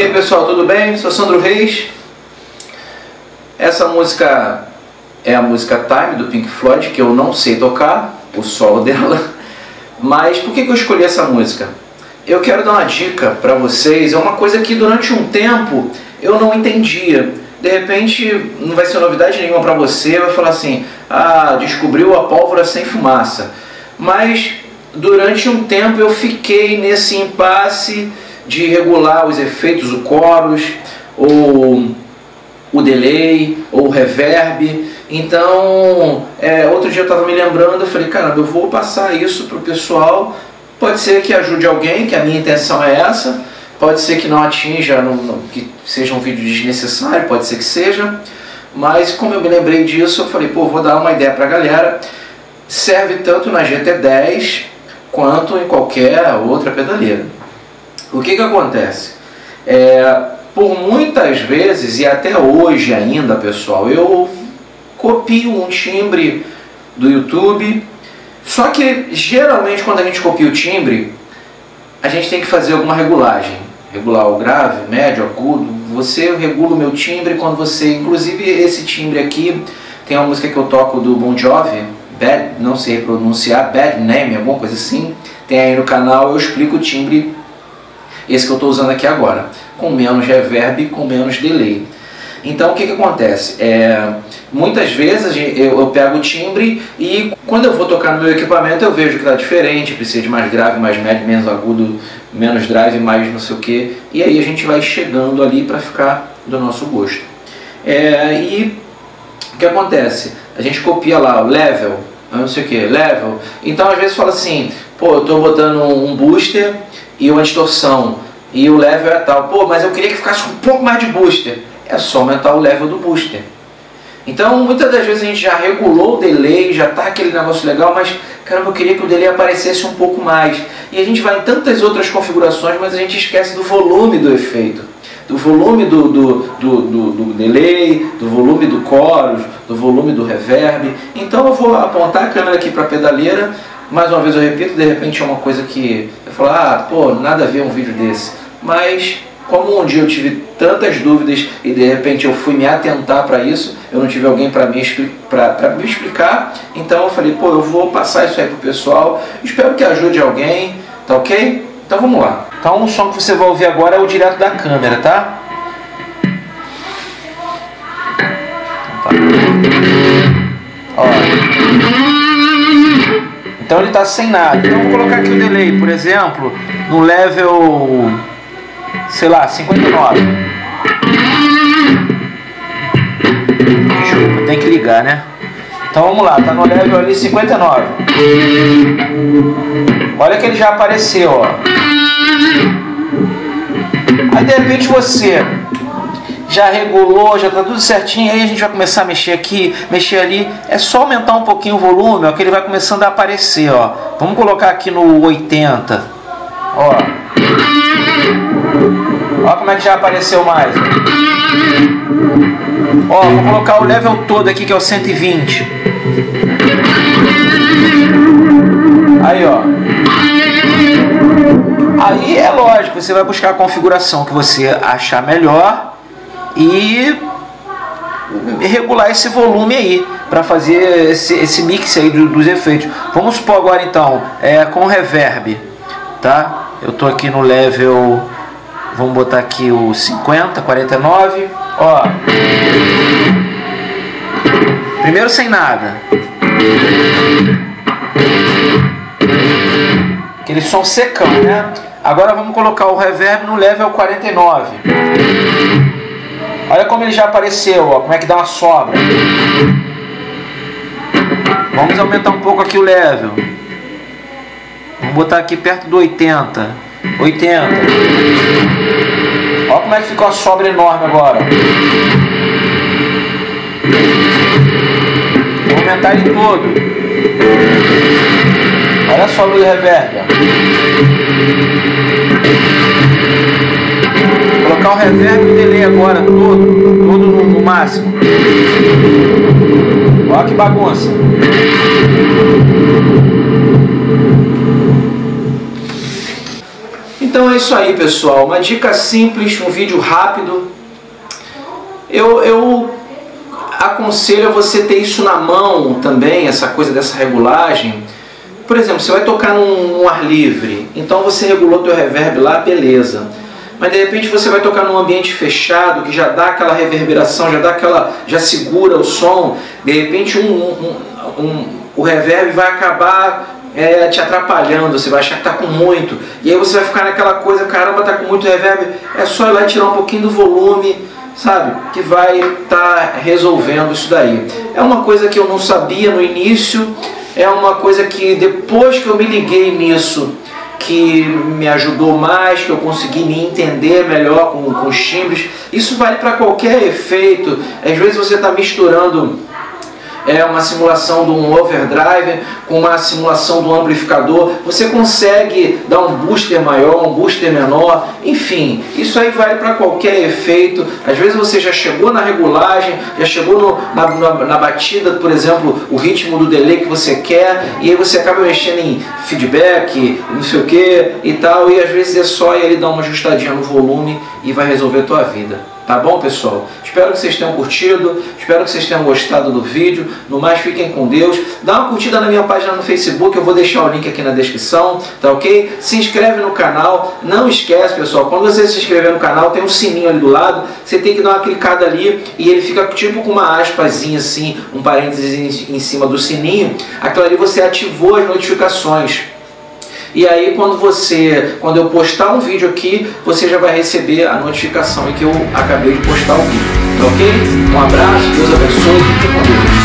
E aí pessoal, tudo bem? Sou Sandro Reis. Essa música é a música Time do Pink Floyd, que eu não sei tocar, o solo dela. Mas por que, eu escolhi essa música? Eu quero dar uma dica para vocês, é uma coisa que durante um tempo eu não entendia. De repente não vai ser novidade nenhuma para você, vai falar assim, ah, descobriu a pólvora sem fumaça. Mas durante um tempo eu fiquei nesse impasse de regular os efeitos, o chorus, ou o delay, ou o reverb. Então, é, outro dia eu estava me lembrando, eu falei, caramba, eu vou passar isso para o pessoal. Pode ser que ajude alguém, que a minha intenção é essa. Pode ser que não atinja, não, não, que seja um vídeo desnecessário, pode ser que seja. Mas como eu me lembrei disso, eu falei, pô, vou dar uma ideia para a galera. Serve tanto na GT10 quanto em qualquer outra pedaleira. O que, que acontece? É, por muitas vezes, e até hoje ainda, pessoal, eu copio um timbre do YouTube, só que geralmente quando a gente copia o timbre, a gente tem que fazer alguma regulagem. Regular o grave, médio, agudo. Você regula o meu timbre quando você. Inclusive esse timbre aqui tem uma música que eu toco do Bon Jovi, Bad, não sei pronunciar, Bad Name, alguma coisa assim. Tem aí no canal, eu explico o timbre, esse que eu estou usando aqui agora, com menos reverb, com menos delay. Então o que, que acontece? É, muitas vezes eu, eu, pego o timbre e quando eu vou tocar no meu equipamento eu vejo que está diferente, precisa de mais grave, mais médio, menos agudo, menos drive, mais não sei o que. E aí a gente vai chegando ali para ficar do nosso gosto. É, e o que acontece? A gente copia lá o level, não sei o que, level. Então às vezes fala assim, pô, eu estou botando um booster e uma distorção e o level é tal. Pô, mas eu queria que ficasse um pouco mais de booster. É só aumentar o level do booster. Então muitas das vezes a gente já regulou o delay, já está aquele negócio legal, mas caramba, eu queria que o delay aparecesse um pouco mais. E a gente vai em tantas outras configurações, mas a gente esquece do volume do efeito do volume do, do, do, do, do delay, do volume do chorus, do volume do reverb. Então eu vou apontar a câmera aqui para a pedaleira, mais uma vez eu repito, de repente é uma coisa que eu falo, ah, pô, nada a ver um vídeo desse. Mas como um dia eu tive tantas dúvidas e de repente eu fui me atentar para isso, eu não tive alguém para me, me explicar, então eu falei, pô, eu vou passar isso aí pro pessoal, espero que ajude alguém, tá ok? Então vamos lá. Então o som que você vai ouvir agora é o direto da câmera, tá? tá. Ó. Então ele está sem nada. Então vou colocar aqui o delay, por exemplo, no level, sei lá, 59. Desculpa, tem que ligar, né? Então vamos lá, tá no level ali 59. Olha que ele já apareceu, ó. Aí de repente você já regulou, já está tudo certinho, aí a gente vai começar a mexer aqui, mexer ali, é só aumentar um pouquinho o volume, ó, que ele vai começando a aparecer, ó. Vamos colocar aqui no 80, ó. Ó como é que já apareceu mais. Ó, vou colocar o level todo aqui que é o 120. Aí, ó. Aí é lógico, você vai buscar a configuração que você achar melhor e regular esse volume aí para fazer esse, esse mix aí do, dos efeitos. Vamos supor agora então, é, com reverb, tá? Eu tô aqui no level, vamos botar aqui o 50, 49, ó. Primeiro sem nada. Aquele som secão, né? Agora vamos colocar o reverb no level 49. Olha como ele já apareceu, ó, como é que dá uma sobra. Vamos aumentar um pouco aqui o level. Vamos botar aqui perto do 80. 80. Olha como é que ficou a sobra enorme agora. Vou aumentar ele todo. Olha só a luz reverb. Colocar o reverb e o delay agora, todo, todo no, no máximo. Olha que bagunça. Então é isso aí, pessoal. Uma dica simples, um vídeo rápido. Eu, eu aconselho a você ter isso na mão também, essa coisa dessa regulagem. Por exemplo, você vai tocar num, num ar livre, então você regulou teu reverb lá, beleza. Mas de repente você vai tocar num ambiente fechado que já dá aquela reverberação, já dá aquela, já segura o som. De repente um, um, um, o reverb vai acabar é, te atrapalhando, você vai achar que está com muito. E aí você vai ficar naquela coisa, caramba, está com muito reverb. É só ir lá tirar um pouquinho do volume, sabe? Que vai estar tá resolvendo isso daí. É uma coisa que eu não sabia no início, é uma coisa que depois que eu me liguei nisso, que me ajudou mais, que eu consegui me entender melhor com, com os timbres. Isso vale para qualquer efeito. Às vezes você está misturando é uma simulação de um overdrive com uma simulação do amplificador, você consegue dar um booster maior, um booster menor, enfim, isso aí vale para qualquer efeito. Às vezes você já chegou na regulagem, já chegou no, na, na, na, batida, por exemplo, o ritmo do delay que você quer, e aí você acaba mexendo em feedback, não sei o que e tal, e às vezes é só ele dar uma ajustadinha no volume e vai resolver a tua vida. Tá bom, pessoal? Espero que vocês tenham curtido, espero que vocês tenham gostado do vídeo. No mais, fiquem com Deus. Dá uma curtida na minha página no Facebook, eu vou deixar o link aqui na descrição, tá ok? Se inscreve no canal. Não esquece, pessoal, quando você se inscrever no canal, tem um sininho ali do lado. Você tem que dar uma clicada ali e ele fica tipo com uma aspazinha assim, um parênteses em cima do sininho. Aquilo ali você ativou as notificações. E aí quando você, quando eu postar um vídeo aqui, você já vai receber a notificação em que eu acabei de postar o vídeo. Tá ok? Um abraço, Deus abençoe, fique com Deus.